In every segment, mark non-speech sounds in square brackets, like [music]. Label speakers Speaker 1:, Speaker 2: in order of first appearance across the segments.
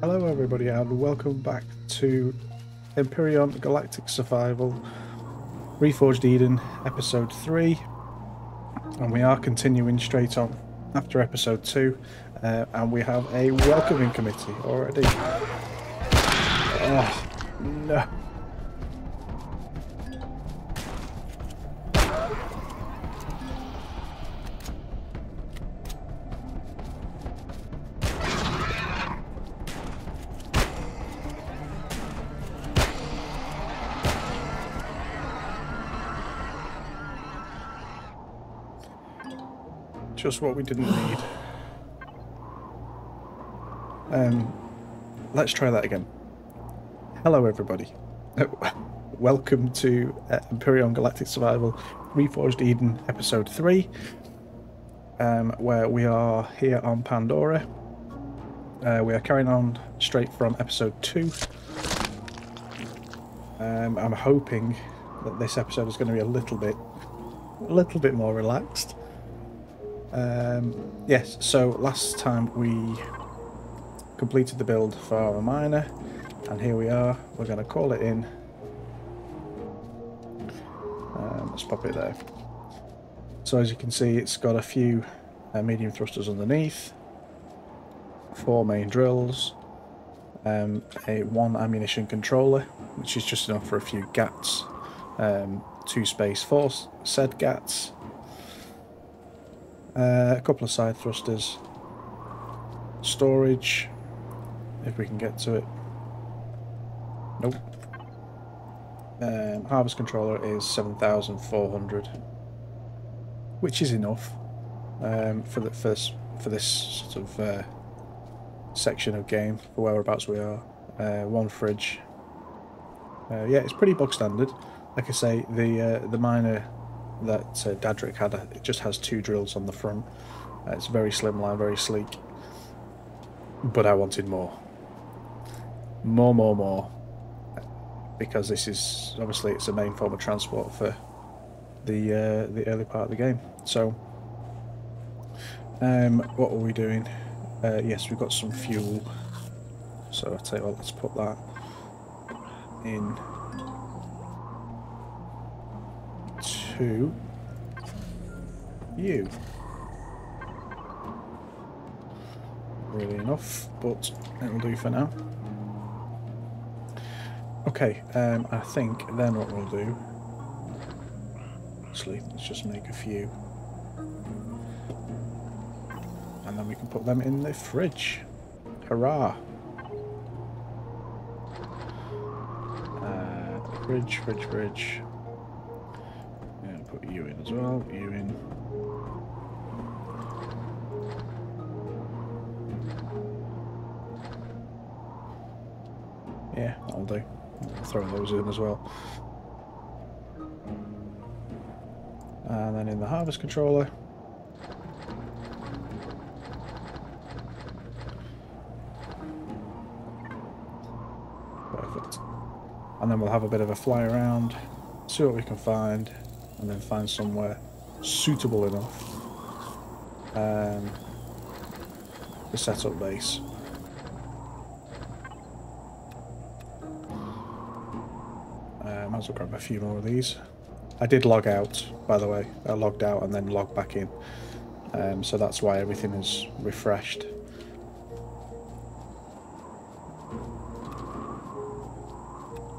Speaker 1: Hello, everybody, and welcome back to Empyrion Galactic Survival Reforged Eden, Episode 3. And we are continuing straight on after Episode 2, uh, and we have a welcoming committee already. Oh, no. Just what we didn't need. Um, let's try that again. Hello, everybody. Welcome to uh, Galactic Survival Reforged Eden Episode 3, um, where we are here on Pandora. Uh, we are carrying on straight from Episode 2. Um, I'm hoping that this episode is going to be a little bit, a little bit more relaxed. Um, yes, so last time we completed the build for our miner, and here we are. We're going to call it in. Um, let's pop it there. So as you can see, it's got a few uh, medium thrusters underneath, four main drills, um, a one ammunition controller, which is just enough for a few GATs, um, two space force said GATs, uh, a couple of side thrusters, storage, if we can get to it. Nope. Um, harvest controller is 7,400, which is enough um, for the first for this sort of uh, section of game for whereabouts we are. Uh, one fridge. Uh, yeah, it's pretty bog standard. Like I say, the uh, the miner that uh, Dadrick had, uh, it just has two drills on the front. Uh, it's very slimline, very sleek. But I wanted more. More, more, more. Because this is, obviously, it's a main form of transport for the uh, the early part of the game. So, um, what are we doing? Uh, yes, we've got some fuel. So I'll tell you what, let's put that in to you. Really enough, but it'll do for now. Okay, um, I think then what we'll do. Actually, let's just make a few. And then we can put them in the fridge. Hurrah! Uh, fridge, fridge, fridge. Put you in as well. You in. Yeah, that'll do. I'll throw those in as well. And then in the harvest controller. Perfect. And then we'll have a bit of a fly around, see what we can find, and then find somewhere suitable enough um, to set up base. Uh, might as well grab a few more of these. I did log out, by the way. I logged out and then logged back in. Um, so that's why everything is refreshed.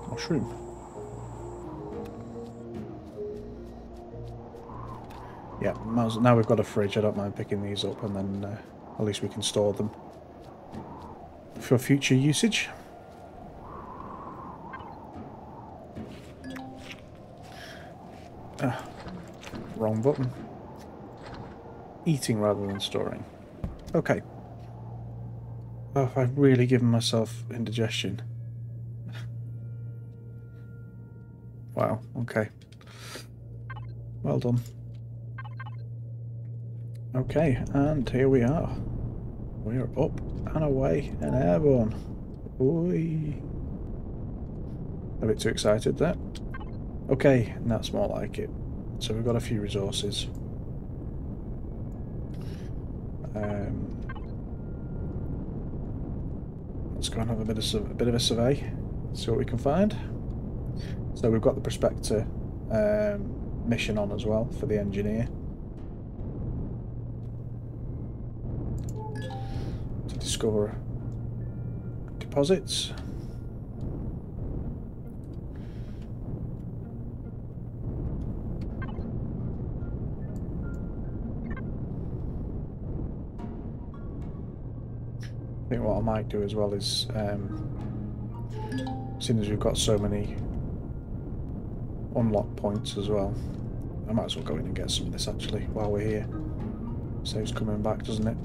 Speaker 1: Mushroom. Yeah, now we've got a fridge, I don't mind picking these up and then uh, at least we can store them for future usage. Ah, wrong button. Eating rather than storing. Okay. Oh, I've really given myself indigestion? [laughs] wow, okay. Well done. Okay, and here we are. We're up and away and airborne. Oi. A bit too excited there. Okay, that's more like it. So we've got a few resources. Um, let's go and have a bit of a bit of a survey, see what we can find. So we've got the prospector um, mission on as well for the engineer. To discover deposits. I think what I might do as well is, um, seeing as we've got so many unlock points as well, I might as well go in and get some of this actually while we're here. Saves coming back, doesn't it?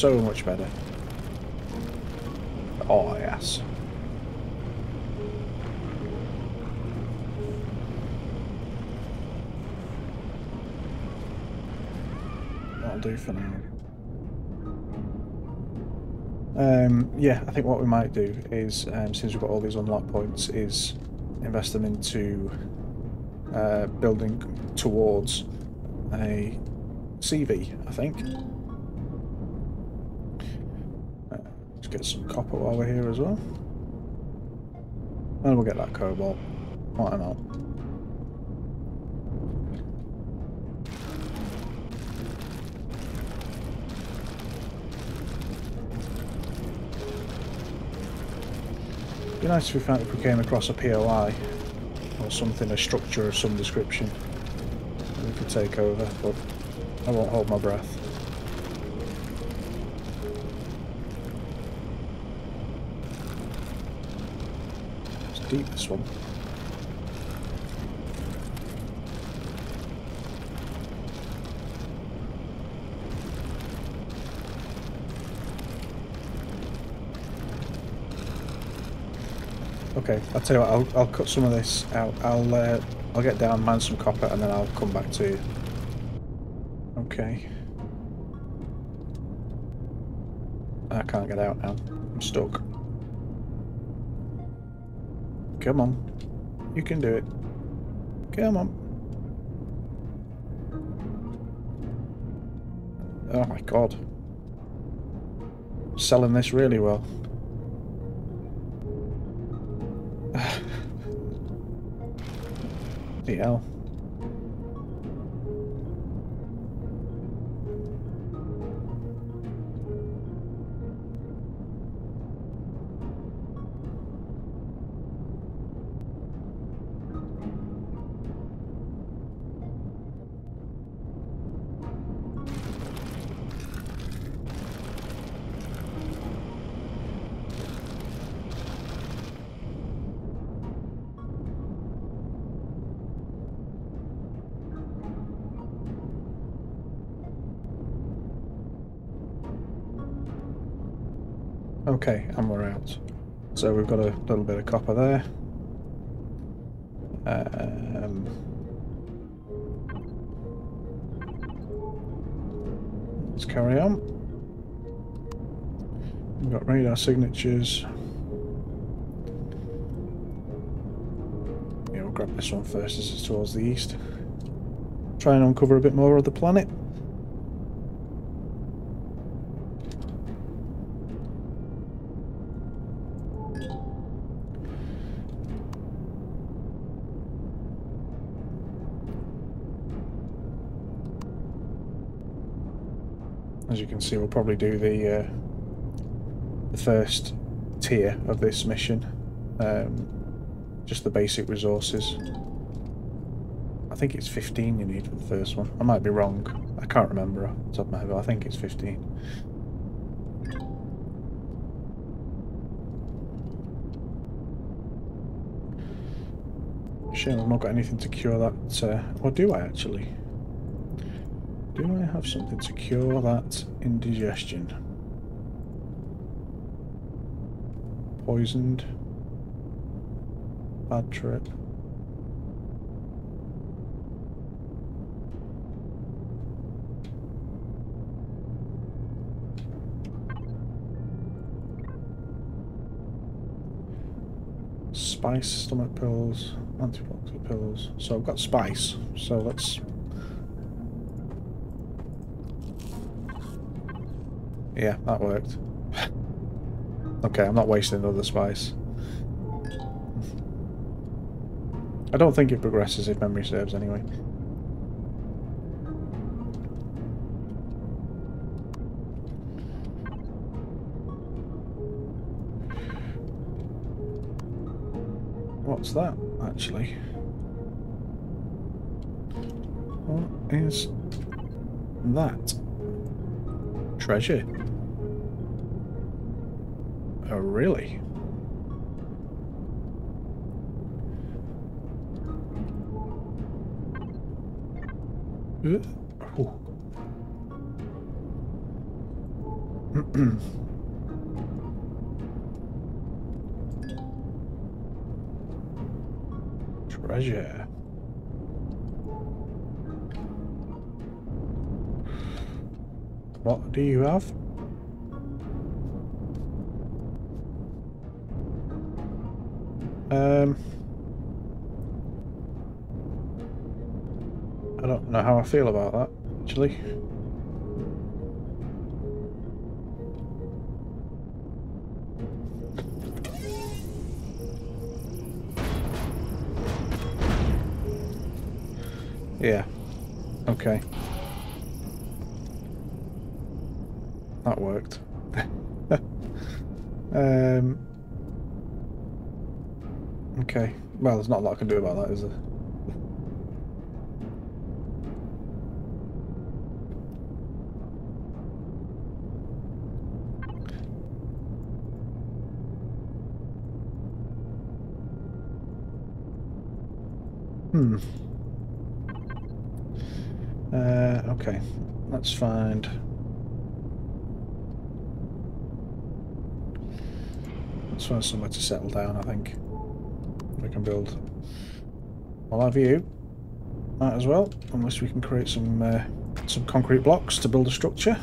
Speaker 1: So much better. Oh yes. That'll do for now. Um, yeah, I think what we might do is, um, since we've got all these unlock points, is invest them into uh, building towards a CV, I think. Get some copper while we're here as well. And we'll get that cobalt. Why not? Be nice if we found if we came across a POI or something, a structure of some description we could take over, but I won't hold my breath. It's deep this one. Okay, I'll tell you what, I'll, I'll cut some of this out. I'll uh, I'll get down, mine some copper, and then I'll come back to you. Okay. I can't get out now. I'm stuck. Come on. You can do it. Come on. Oh my god. Selling this really well. [sighs] The hell? Okay, and we're out. So we've got a little bit of copper there. Um, let's carry on. We've got radar signatures. Yeah, we'll grab this one first as it's towards the east. Try and uncover a bit more of the planet. We'll probably do the uh, the first tier of this mission. Um, just the basic resources. I think it's 15 you need for the first one. I might be wrong. I can't remember off the top of my head, I think it's 15. Shame I've not got anything to cure that. Uh, or do I actually? Do I have something to cure that indigestion? Poisoned? Bad trip? Spice stomach pills. Anti-blocks pills. So I've got spice. So let's... Yeah, that worked. okay, I'm not wasting another spice. I don't think it progresses if memory serves anyway. What's that, actually? What is that? Treasure? Oh, really? [clears throat] Treasure. What do you have? Um... I don't know how I feel about that, actually. Yeah. Okay. That worked. [laughs] um. Okay. Well, there's not a lot I can do about that, is there? Hmm. Uh, okay, let's find... Let's find somewhere to settle down, I think. We can build... I'll have you. Might as well, unless we can create some uh, some concrete blocks to build a structure.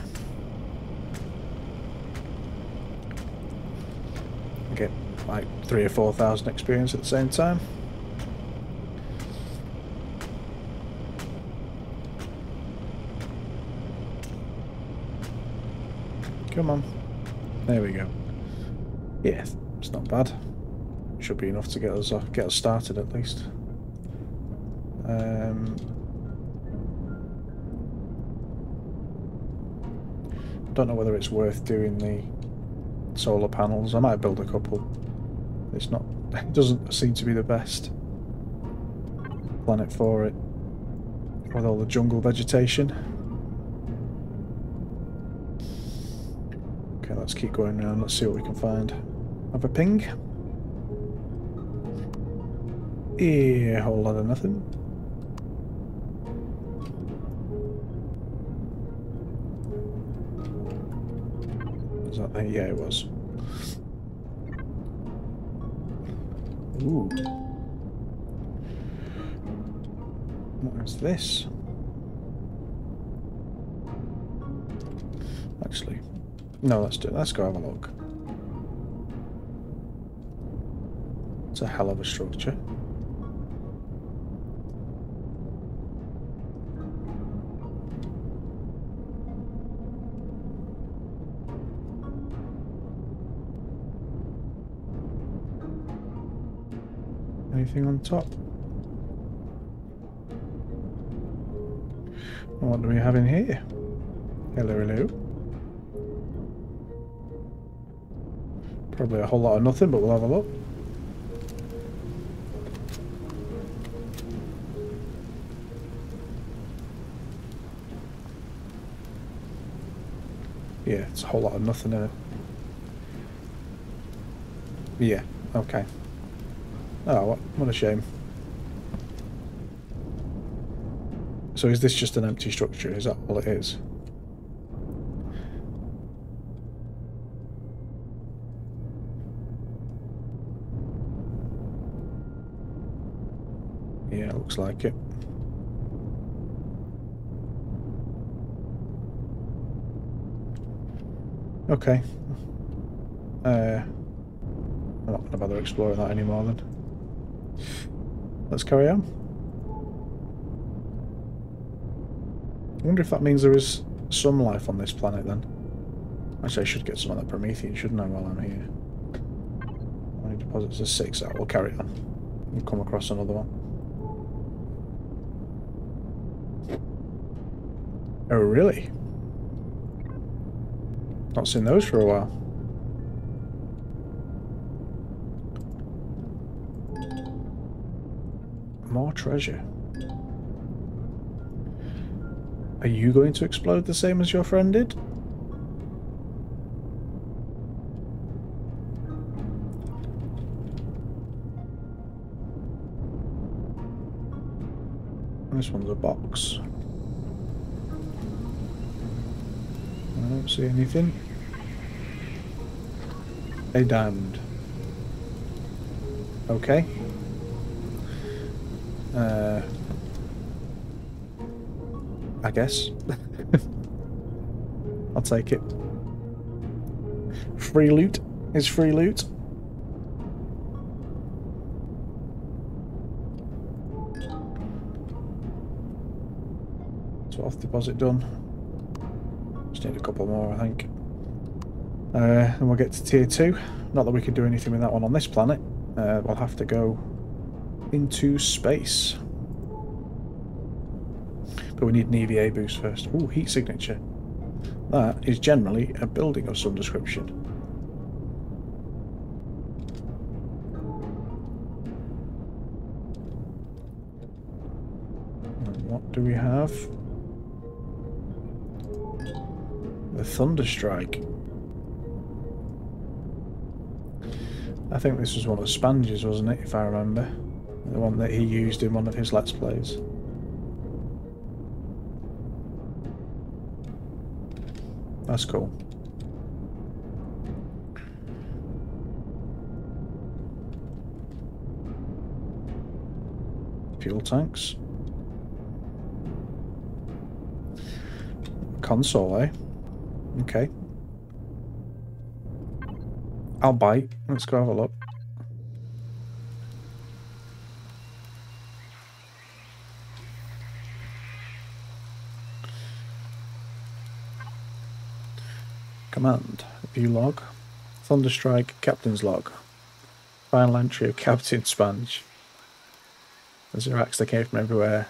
Speaker 1: Get like three or four thousand experience at the same time. Come on. There we go. It's bad. Should be enough to get us off, get us started at least. Um, don't know whether it's worth doing the solar panels. I might build a couple. It's not. [laughs] It doesn't seem to be the best planet for it, with all the jungle vegetation. Okay, let's keep going around. Let's see what we can find. Have a ping. A whole lot of nothing. Was that? Yeah, it was. Ooh. What is this? Actually, no, let's do it. Let's go have a look. It's a hell of a structure. Anything on top? What do we have in here? Hello, hello. Probably a whole lot of nothing, but we'll have a look. A whole lot of nothing in it. Yeah, okay. Oh, what, what a shame. So is this just an empty structure? Is that all it is? Yeah, looks like it. Okay. Uh, I'm not going to bother exploring that anymore then. let's carry on. I wonder if that means there is some life on this planet then. Actually, I should get some of that Promethium, shouldn't I, while I'm here? Only deposits are six out. We'll carry on. We'll come across another one. Oh, really? Not seen those for a while. More treasure. Are you going to explode the same as your friend did? This one's a box. I don't see anything. A diamond. Okay. Uh, I guess. [laughs] I'll take it. Free loot is free loot. So off deposit done. Just need a couple more, I think. Uh, and we'll get to tier 2. Not that we can do anything with that one on this planet. Uh, we'll have to go into space. But we need an EVA boost first. Oh, heat signature. That is generally a building of some description. What do we have? The Thunderstrike. I think this was one of Spange's, wasn't it, if I remember? The one that he used in one of his Let's Plays. That's cool. Fuel tanks. Console, eh? Okay. I'll bite. Let's go have a look. Command. View log. Thunderstrike. Captain's log. Final entry of Captain Spange. The Zirax that came from everywhere.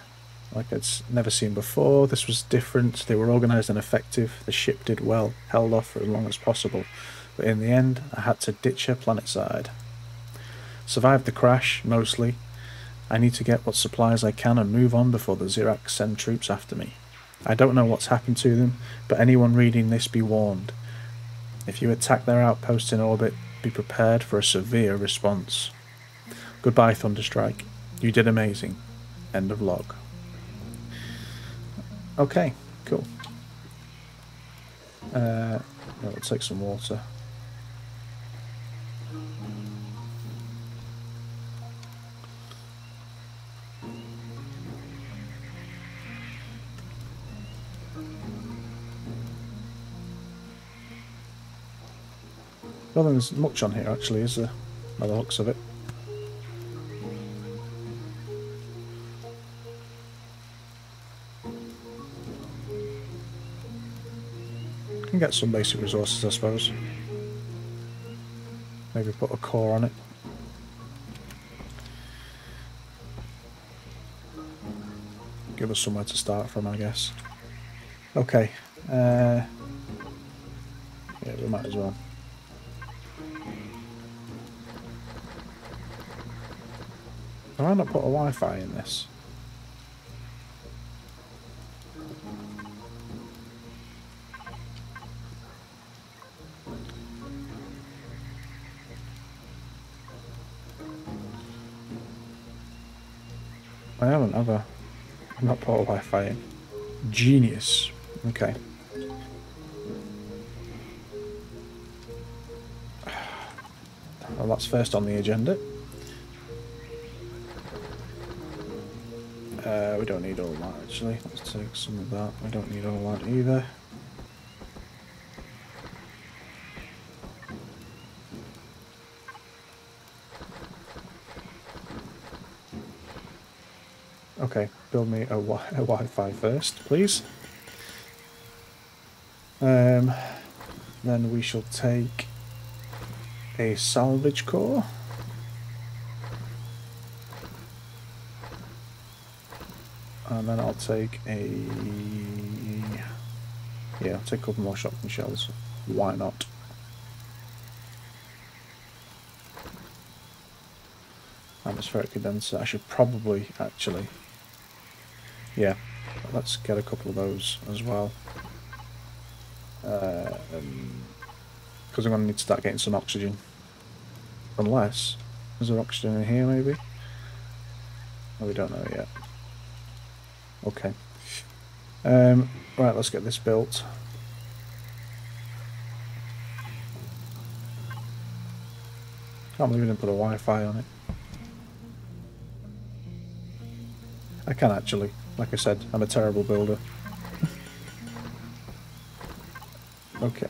Speaker 1: Like it's never seen before. This was different. They were organised and effective. The ship did well. Held off for as long as possible. But in the end, I had to ditch her planetside. Survived the crash, mostly. I need to get what supplies I can and move on before the Zirax send troops after me. I don't know what's happened to them, but anyone reading this be warned. If you attack their outposts in orbit, be prepared for a severe response. Goodbye, Thunderstrike. You did amazing. End of log. Okay, cool. Uh, we'll take some water. There's much on here actually, is there? By the looks of it. Can get some basic resources, I suppose. Maybe put a core on it. Give us somewhere to start from, I guess. Okay. Uh, yeah, we might as well. Have I not put a Wi-Fi in this? I haven't ever not put a Wi-Fi in. Genius. Okay. [sighs] Well, that's first on the agenda. Uh, we don't need all that actually. Let's take some of that. We don't need all that either. Okay, build me a, wi a Wi-Fi first, please. Um, then we shall take a salvage core. And then I'll take a... Yeah, I'll take a couple more shotgun shells. Why not? Atmospheric condenser. I should probably, actually... Yeah, let's get a couple of those as well. Because uh, um, I'm going to need to start getting some oxygen. Unless, is there oxygen in here maybe? We don't know yet. Okay. Um, right, let's get this built. Can't believe we didn't put a Wi-Fi on it. I can actually. Like I said, I'm a terrible builder. [laughs] okay.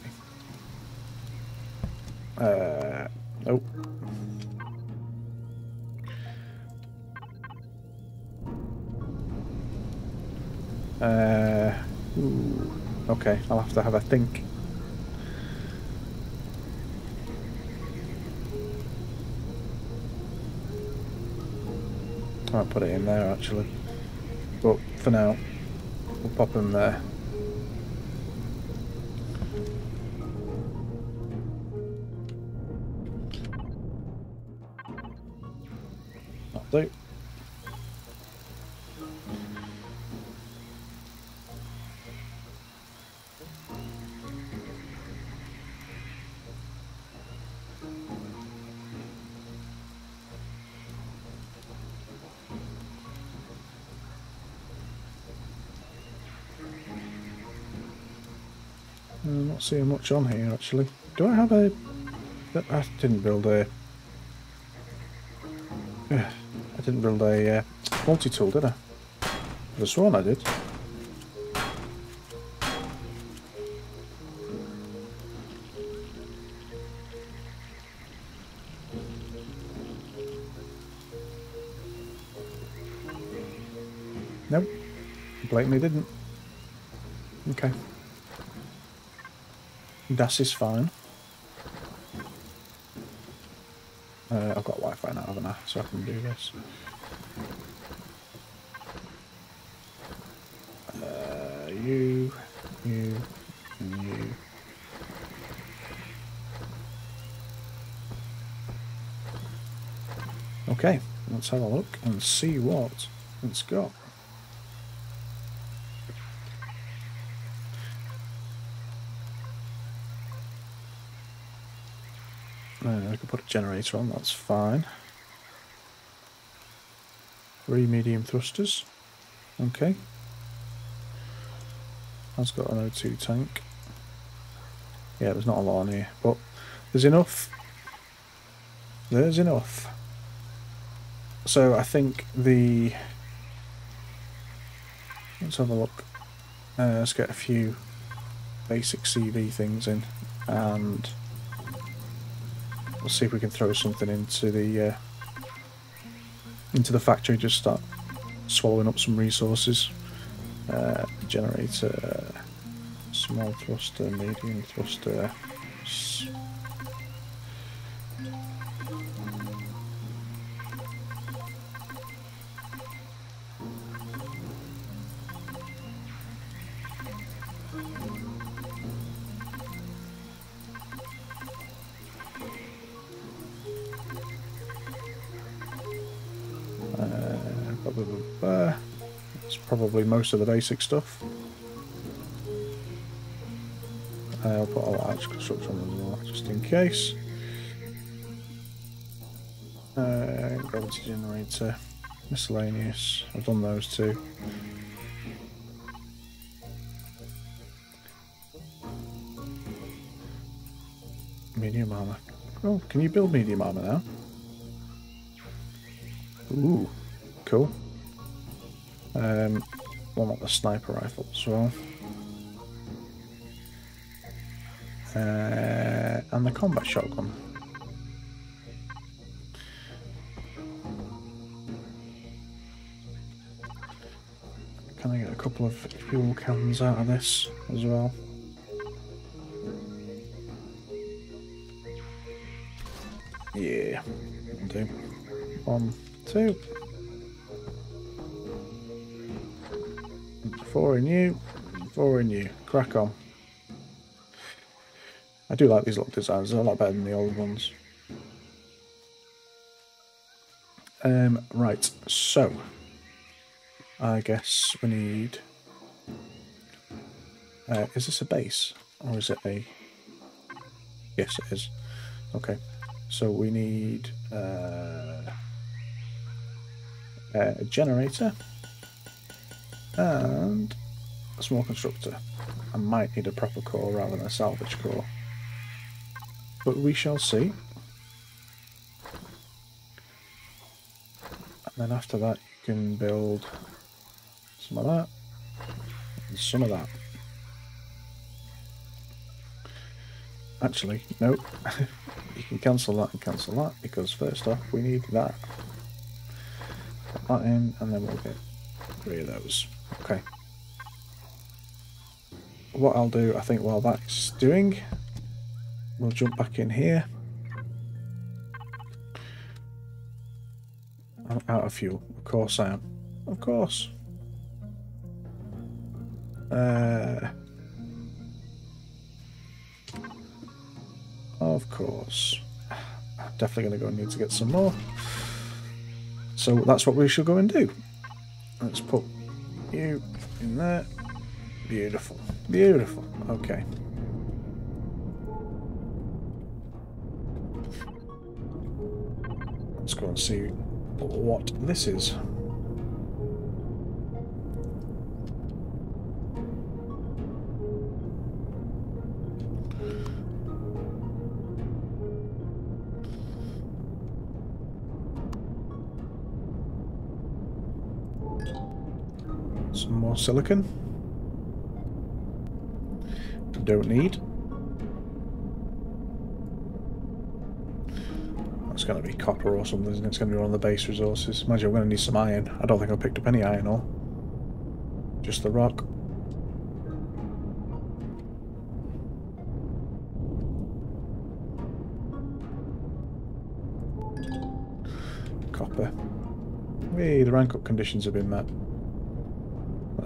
Speaker 1: I'll have to have a think. I might put it in there actually. But for now, we'll pop them there. Do. Seeing much on here actually. Do I have a... I didn't build a... I didn't build a uh, multi-tool, did I? I sworn I did. Nope. Blatantly didn't. Okay. Das is fine. Uh, I've got Wi-Fi now, haven't I? So I can do this. Uh, you, you, you. Okay, let's have a look and see what it's got. I can put a generator on, that's fine. Three medium thrusters. Okay. That's got an O2 tank. Yeah, there's not a lot on here, but there's enough. There's enough. So I think the... Let's have a look. Uh, let's get a few basic CV things in and We'll see if we can throw something into the uh, into the factory. Just start swallowing up some resources. Uh, generator, small thruster, medium thruster. Most of the basic stuff. I'll put a large construction on well, just in case. Uh, gravity generator, miscellaneous, I've done those two. Medium armor. Oh, can you build medium armor now? Ooh, cool. Um, want the sniper rifle as well. Uh, and the combat shotgun. Can I get a couple of fuel cans out of this as well. Yeah, do. One, two. Four in you, four in you. Crack on. I do like these little designs, they're a lot better than the old ones. Um, right, so I guess we need. Uh, is this a base or is it a? Yes, it is. Okay, so we need uh, a generator and a small constructor. I might need a proper core rather than a salvage core, but we shall see. And then after that, you can build some of that and some of that. Actually, no, [laughs] you can cancel that and cancel that because first off, we need that. Put that in, and then we'll get three of those. Okay. What I'll do, I think, while that's doing, we'll jump back in here. I'm out of fuel. Of course I am. Of course. Uh, of course. I'm definitely going to go and need to get some more. So that's what we shall go and do. Let's put you in there. Beautiful. Beautiful. Okay. Let's go and see what this is. Silicon. Don't need. That's going to be copper or something, isn't it? It's going to be one of the base resources. Imagine I'm going to need some iron. I don't think I picked up any iron ore. Just the rock. Copper. Hey, the rank up conditions have been met.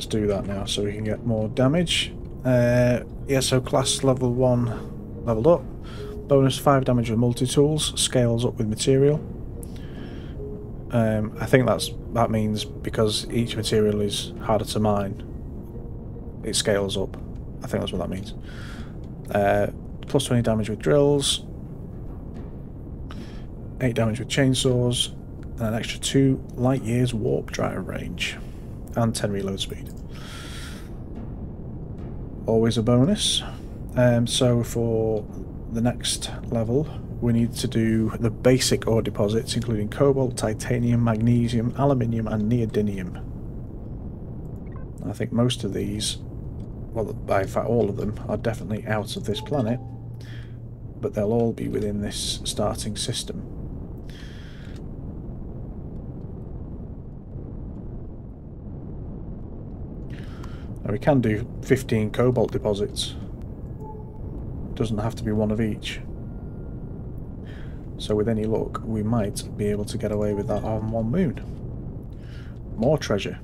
Speaker 1: Let's do that now so we can get more damage. Uh, yeah, so class level 1 leveled up. Bonus 5 damage with multi-tools, scales up with material. Um, I think that's that means because each material is harder to mine, it scales up. I think that's what that means. Uh, plus 20 damage with drills, 8 damage with chainsaws, and an extra 2 light years warp drive range, and 10 reload speed. Always a bonus. Um, so for the next level, we need to do the basic ore deposits, including cobalt, titanium, magnesium, aluminium, and neodymium. I think most of these, well, in fact, all of them, are definitely out of this planet, but they'll all be within this starting system. Now we can do 15 cobalt deposits doesn't have to be one of each. So with any luck, we might be able to get away with that on one moon. More treasure.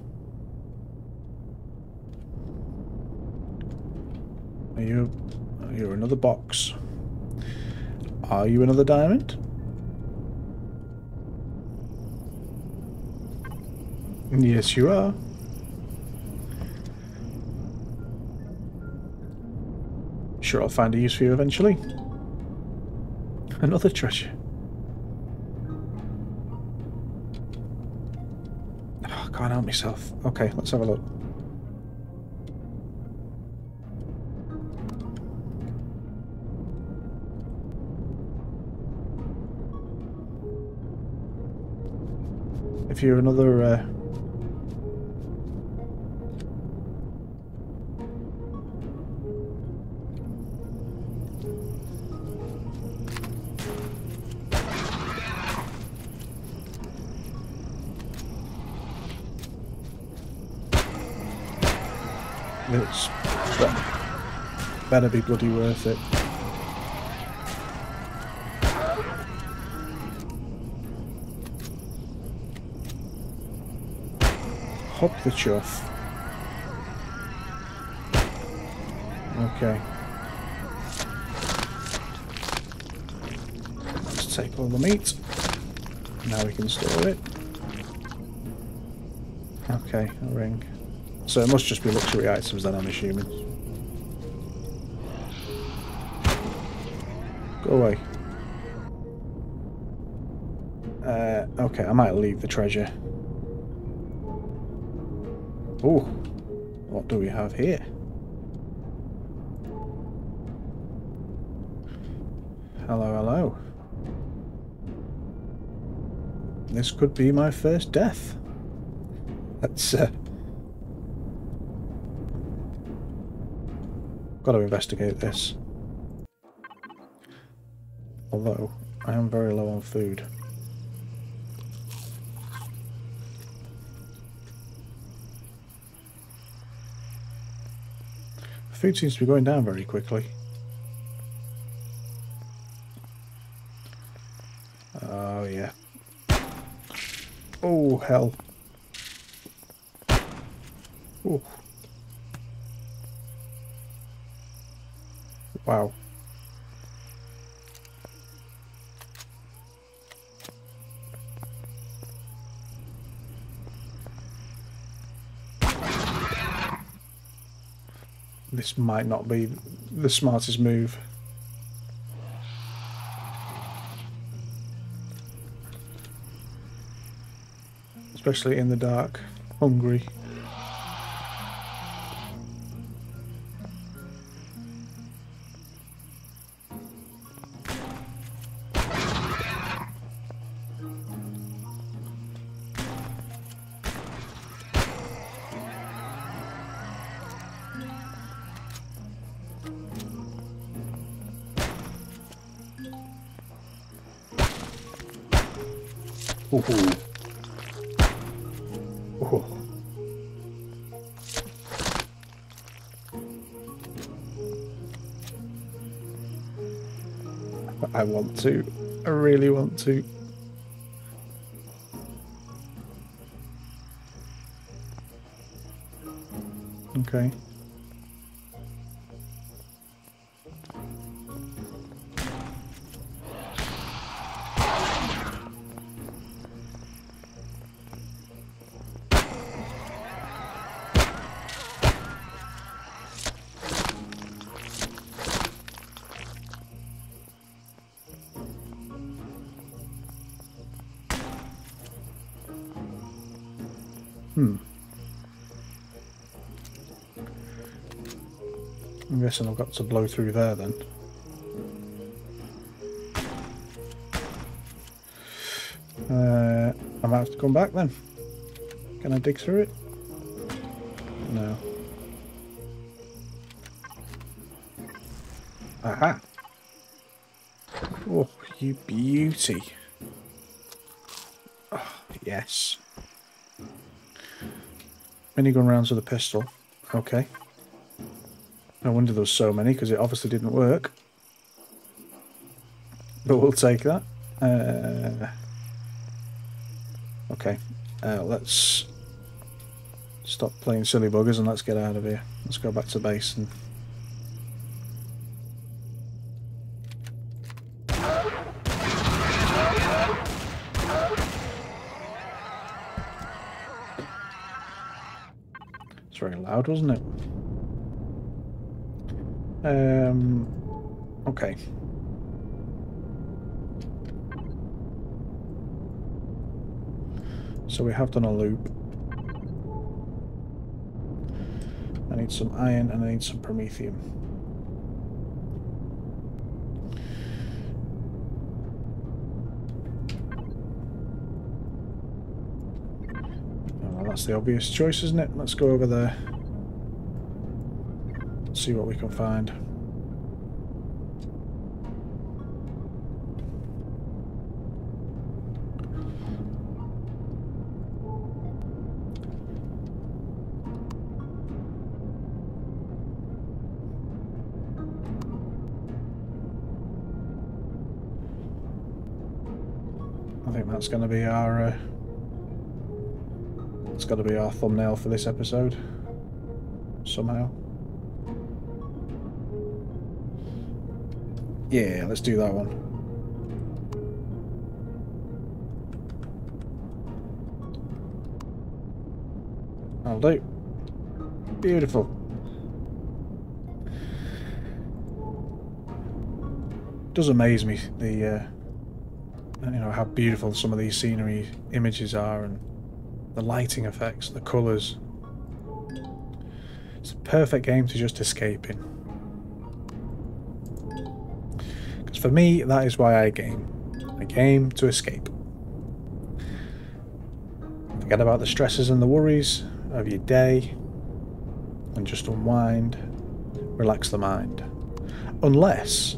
Speaker 1: Are you... You're another box. Are you another diamond? Yes, you are. Sure I'll find a use for you eventually. Another treasure. Oh, I can't help myself. Okay, let's have a look. If you're another uh, better be bloody worth it. Hop the chuff. Okay. Let's take all the meat. Now we can store it. Okay, a ring. So it must just be luxury items then, I'm assuming. Away. Uh, okay, I might leave the treasure. Oh, what do we have here? Hello, hello. This could be my first death. Let's uh, got to investigate this. Food. Food seems to be going down very quickly. Oh, yeah. Oh, hell. Oh. Wow. This might not be the smartest move. Especially in the dark, hungry. Want to. I really want to. Okay. I'm guessing I've got to blow through there then. Uh, I might have to come back then. Can I dig through it? No. Aha! Oh, you beauty. Oh, yes. Minigun rounds with a pistol. Okay. No wonder there was so many, because it obviously didn't work. But we'll take that. Uh, okay. Uh, let's stop playing silly buggers and let's get out of here. Let's go back to base and It's very loud, wasn't it? Um, okay. So we have done a loop. I need some iron and I need some promethium. Well, that's the obvious choice, isn't it? Let's go over there see what we can find. I think that's going to be our uh, that's got to be our thumbnail for this episode somehow. Yeah, let's do that one. I'll do. Beautiful. does amaze me the uh, you know how beautiful some of these scenery images are and the lighting effects, the colours. It's a perfect game to just escape in. For me, that is why I game. I game to escape. Forget about the stresses and the worries of your day and just unwind, relax the mind. Unless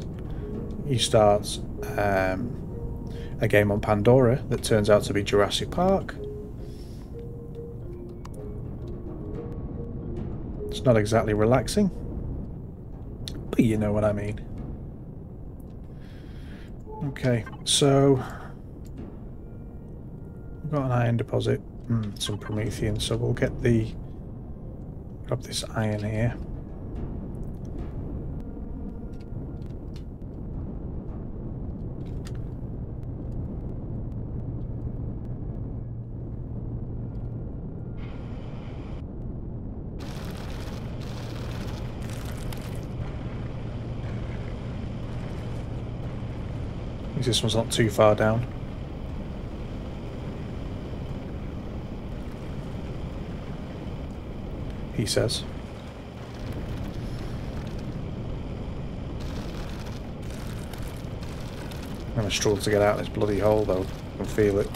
Speaker 1: you start um, a game on Pandora that turns out to be Jurassic Park It's not exactly relaxing, but you know what I mean. Okay, so we've got an iron deposit, some Promethium, so we'll get the grab this iron here. This one's not too far down. He says. I'm to struggle to get out of this bloody hole though. I can feel it.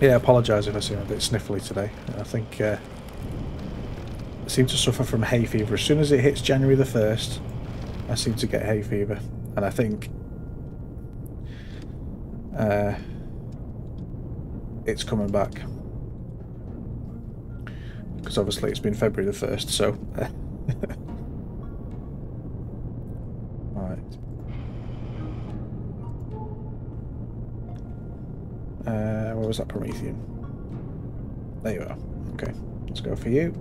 Speaker 1: Yeah, I apologise if I seem a bit sniffly today. I think uh, seem to suffer from hay fever. As soon as it hits January the 1st, I seem to get hay fever. And I think uh, it's coming back. Because obviously it's been February the 1st, so... [laughs] right. Uh, where was that Promethium? There you are. Okay, let's go for you.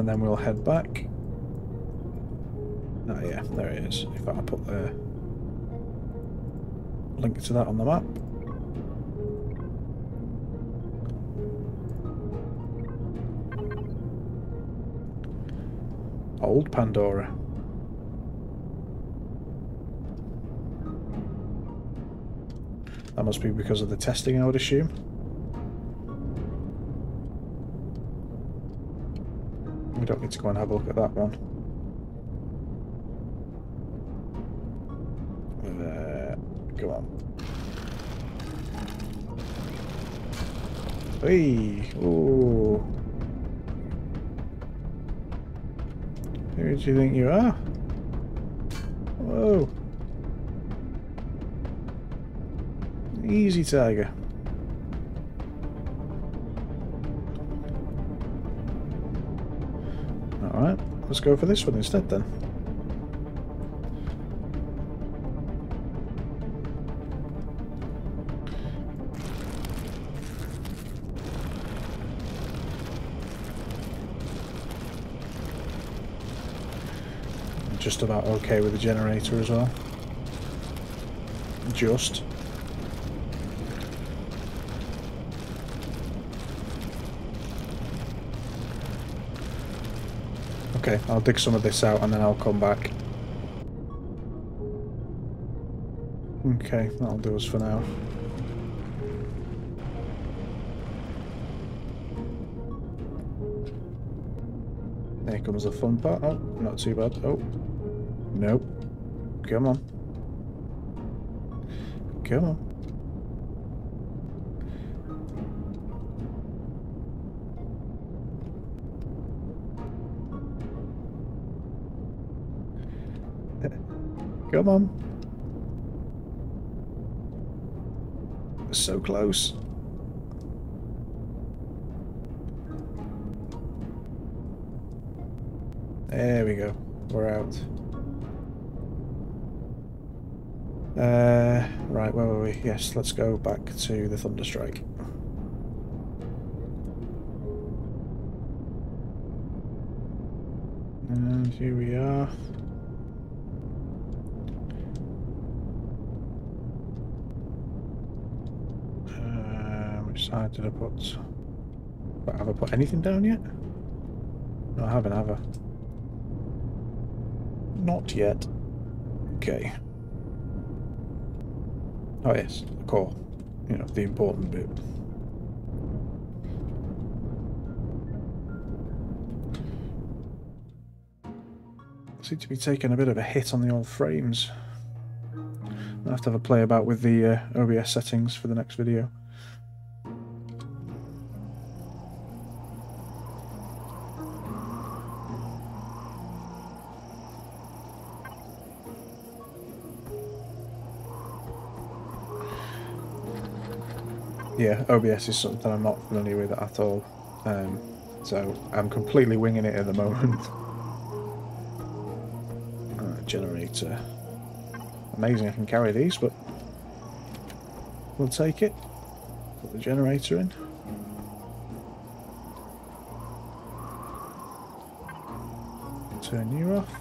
Speaker 1: And then we'll head back. Oh yeah, there it is. If I put the link to that on the map. Old Pandora. That must be because of the testing, I would assume. Need to go and have a look at that one. There. Go on. Hey! Ooh. Who do you think you are? Whoa. Easy, tiger. Let's go for this one instead then. Just about okay with the generator as well. Just. Okay, I'll dig some of this out and then I'll come back. Okay, that'll do us for now. There comes the fun part. Oh, not too bad. Oh, nope. Come on. Come on. Come on. So close. There we go. We're out. Uh, right, where were we? Yes, let's go back to the Thunderstrike. And here we are. Side did I put? But have I put anything down yet? No, I haven't, have I? Not yet. Okay. Oh yes, the core. You know, the important bit. Seem to be taking a bit of a hit on the old frames. I'll have to have a play about with the uh, OBS settings for the next video. Yeah, OBS is something I'm not familiar with at all. Um, so I'm completely winging it at the moment. [laughs] generator. Amazing I can carry these, but we'll take it. Put the generator in. Turn you off.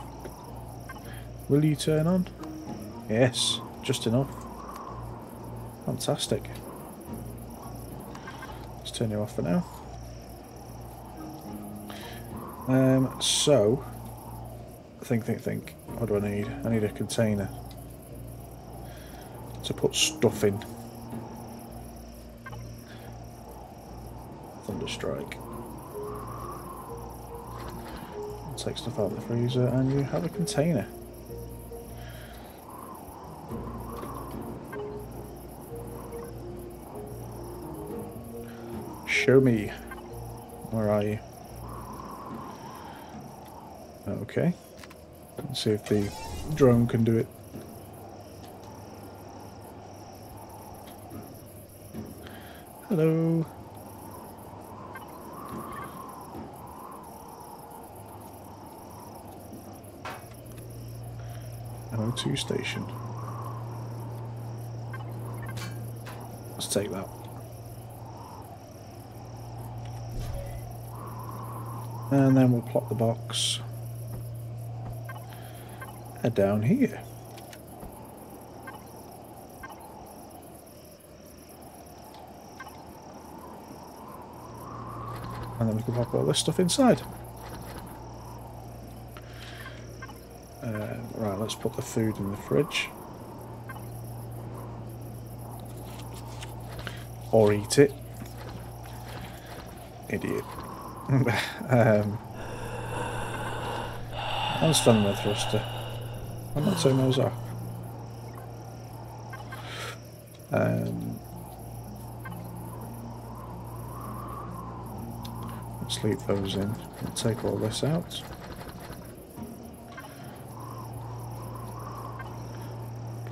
Speaker 1: Will you turn on? Yes, just enough. Fantastic turn you off for now. Um, so, think, think, think. What do I need? I need a container to put stuff in. Thunderstrike. Take stuff out of the freezer and you have a container. Show me. Where are you? Okay. Let's see if the drone can do it. Hello. O2 station. Let's take that. And then we'll plot the box down here. And then we can pop all this stuff inside. Uh, right, let's put the food in the fridge. Or eat it. Idiot um, I'm standing with thruster. I'm not turning those off. Um, let's leave those in and take all this out.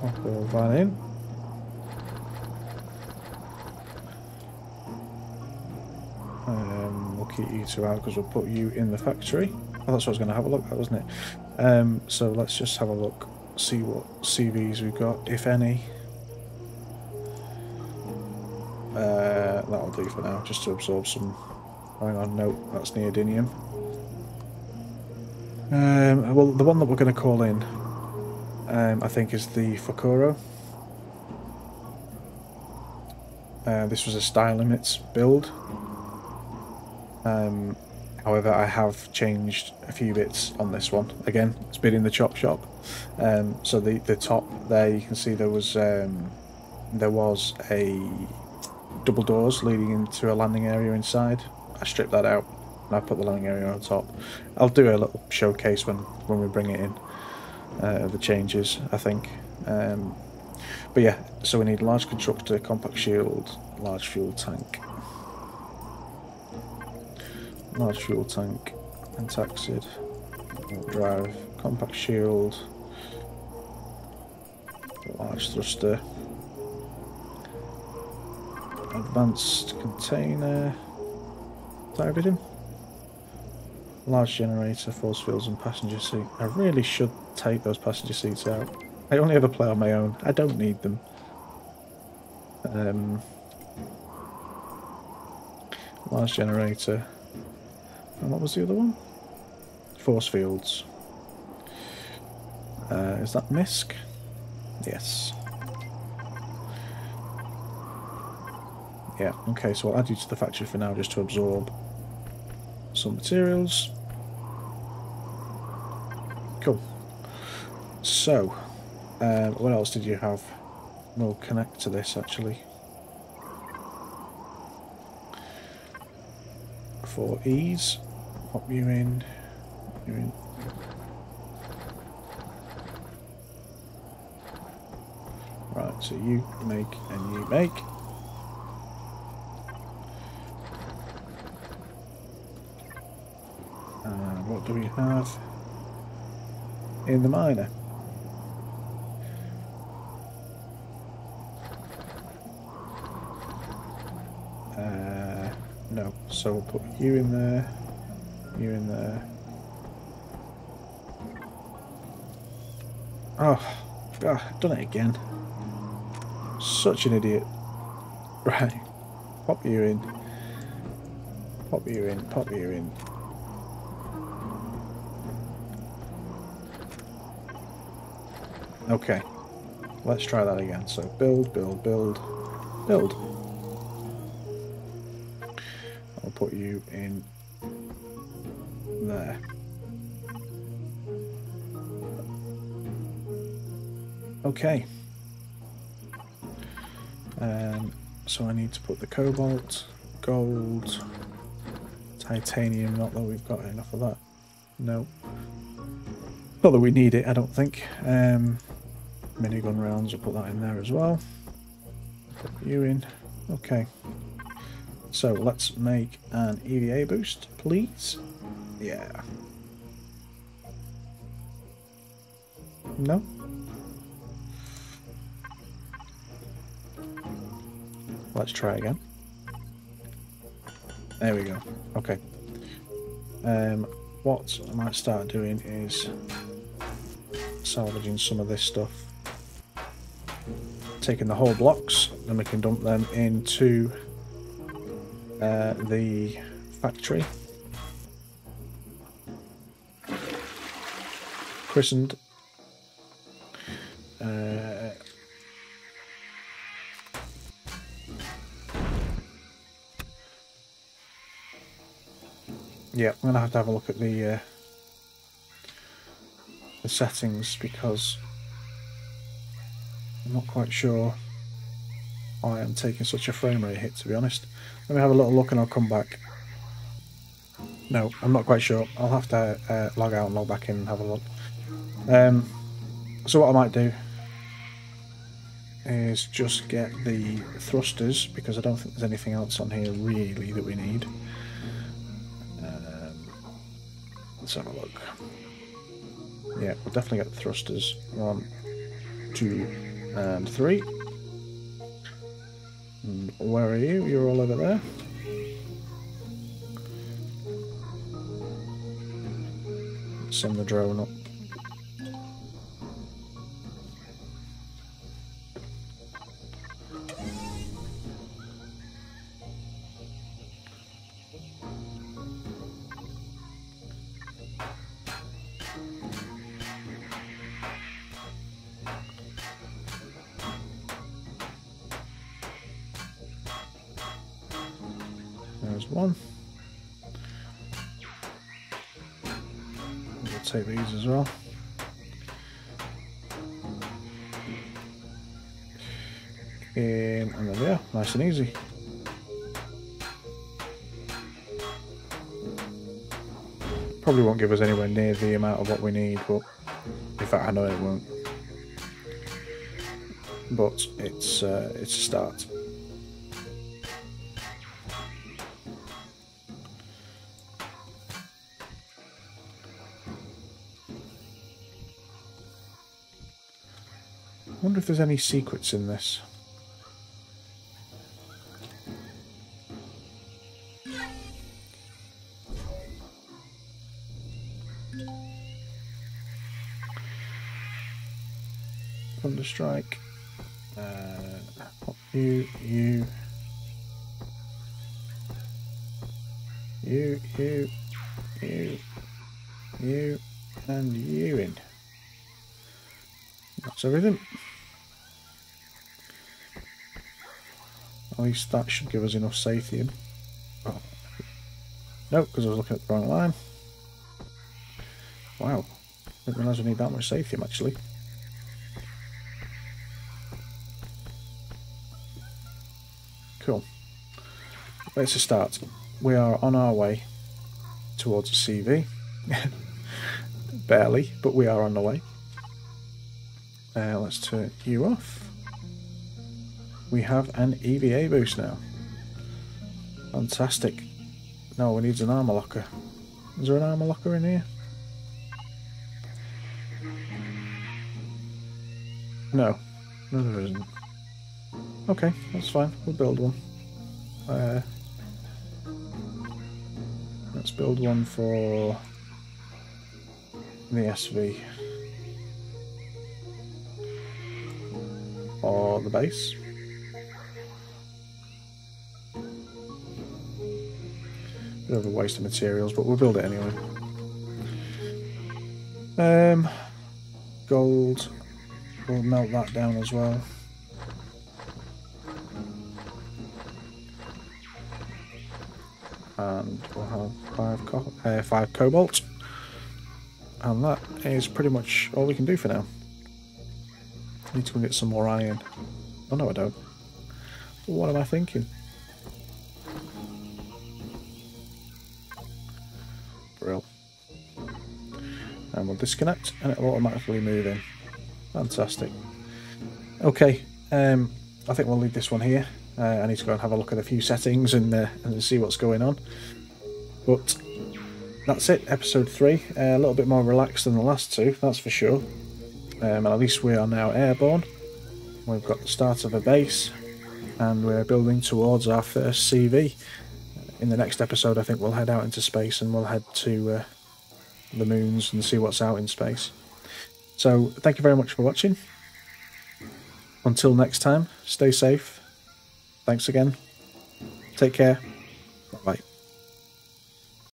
Speaker 1: Pop all that in. Keep you two out because we'll put you in the factory. Oh, that's what I was going to have a look at, wasn't it? Um, so let's just have a look, see what CVs we've got, if any. Uh, that'll do for now, just to absorb some. Hang on, no, that's neodymium. Um, well, the one that we're going to call in, um, I think, is the Fukuro. Uh, this was a style limits build. Um, however, I have changed a few bits on this one. Again, it's been in the chop shop. Um, so the the top there, you can see there was um, there was a double doors leading into a landing area inside. I stripped that out and I put the landing area on top. I'll do a little showcase when when we bring it in. Uh, the changes, I think. Um, but yeah, so we need large constructor, compact shield, large fuel tank, large fuel tank, Pentaxid, drive, compact shield, large thruster, advanced container, him? large generator, force fields and passenger seat. I really should take those passenger seats out. I only ever play on my own. I don't need them. Um, large generator. And what was the other one? Force fields. Uh, is that MISC? Yes. Yeah, okay, so I'll add you to the factory for now just to absorb some materials. Cool. So, um, what else did you have? We'll connect to this actually. For ease, pop you in. You in. Right, so you make and you make. What do we have in the miner? Uh, no, so we'll put you in there, you in there. Oh, I've done it again. Such an idiot. Right, pop you in, pop you in, pop you in. Okay, let's try that again. So build, build, build, build. I'll put you in Okay. Um, so I need to put the cobalt, gold, titanium, not that we've got enough of that. No. Not that we need it, I don't think. Um, minigun rounds, I'll put that in there as well. Put you in. Okay. So let's make an EVA boost, please. Yeah. No? Let's try again. There we go. Okay. Um, what I might start doing is salvaging some of this stuff. Taking the whole blocks, then we can dump them into uh, the factory. Christened. Yeah, I'm gonna have to have a look at the uh, the settings because I'm not quite sure I am taking such a frame rate hit to be honest. Let me have a little look and I'll come back. No, I'm not quite sure. I'll have to uh, log out and log back in and have a look. Um, so what I might do is just get the thrusters because I don't think there's anything else on here really that we need. Yeah, we'll definitely get the thrusters. One, two, and three. And where are you? You're all over there. Send the drone up. Nice and easy. Probably won't give us anywhere near the amount of what we need, but in fact I know it won't. But it's uh, it's a start. Wonder if there's any secrets in this. That's everything. At least that should give us enough Sathium. Oh. No, because I was looking at the wrong line. Wow. Didn't realise we need that much Sathium actually. Cool. Let's just start. We are on our way towards a CV. [laughs] Barely, but we are on the way. Uh, let's turn you off. We have an EVA boost now. Fantastic. No, we need an armor locker. Is there an armor locker in here? No. No, there isn't. Okay, that's fine. We'll build one. Uh, let's build one for the SV. Or the base. Bit of a waste of materials, but we'll build it anyway. Um, gold. We'll melt that down as well. And we'll have five, co uh, five cobalt. And that is pretty much all we can do for now. Need to go get some more iron. Oh no I don't. What am I thinking? Brill. And we'll disconnect and it'll automatically move in. Fantastic. Okay, um, I think we'll leave this one here. Uh, I need to go and have a look at a few settings and, uh, and see what's going on. But that's it, episode 3. Uh, a little bit more relaxed than the last two, that's for sure. Um, and at least we are now airborne. We've got the start of a base, and we're building towards our first CV. In the next episode, I think we'll head out into space and we'll head to uh, the moons and see what's out in space. So, thank you very much for watching. Until next time, stay safe. Thanks again. Take care.